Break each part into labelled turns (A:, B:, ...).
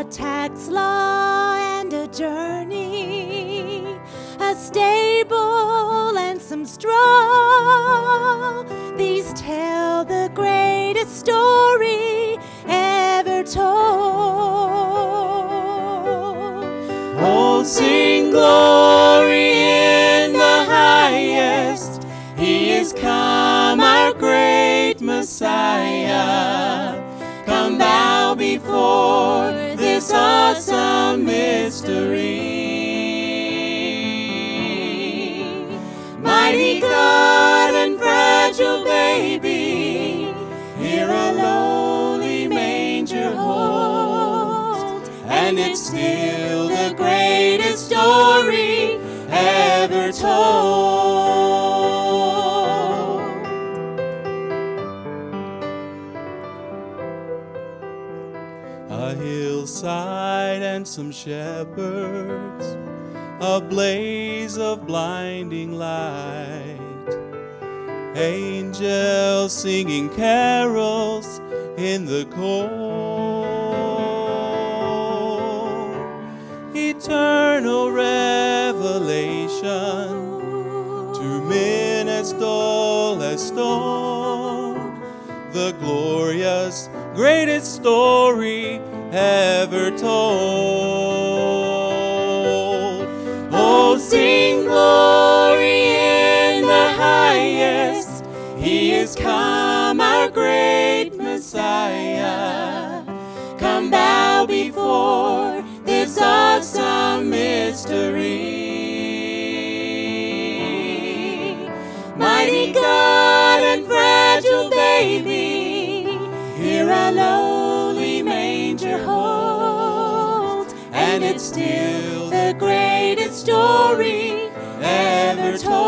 A: a tax law and a journey, a stable and some straw. These tell the greatest story ever told.
B: All sing glory in the highest, He is come, our great Messiah. Come thou before this awesome mystery. Mighty God and fragile baby, here a lowly manger holds, and it's still the greatest story ever told. A hillside and some shepherds, a blaze of blinding light, angels singing carols in the cold, eternal revelation to men as dull as stone, the glorious greatest story ever told. Oh, sing glory in the highest. He is come, our great Messiah. Come bow before this awesome mystery. Mighty God and fragile baby, a lowly manger holds, and it's still the greatest story ever told.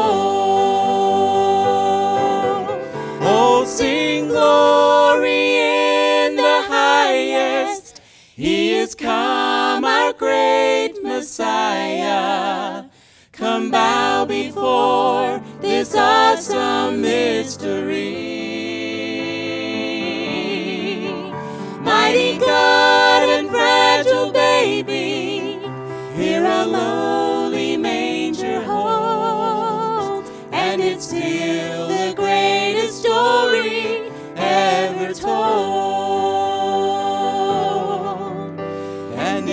B: Oh, sing glory in the highest. He is come, our great Messiah. Come bow before this awesome mystery.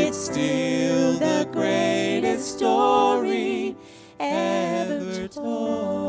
B: it's still the greatest story ever told.